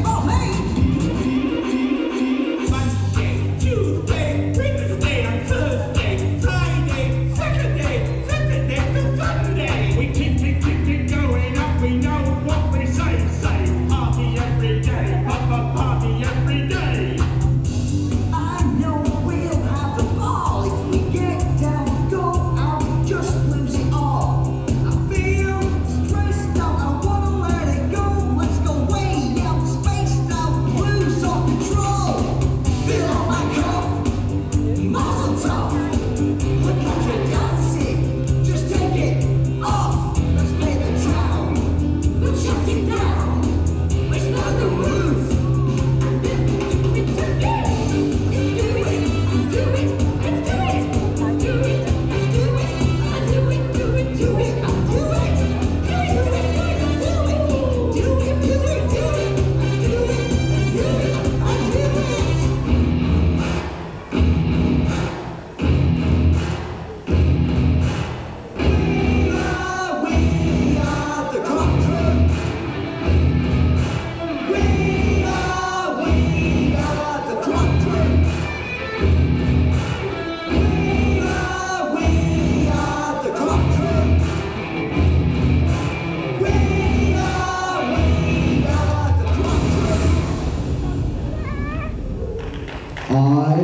Simão, vem! Wow. I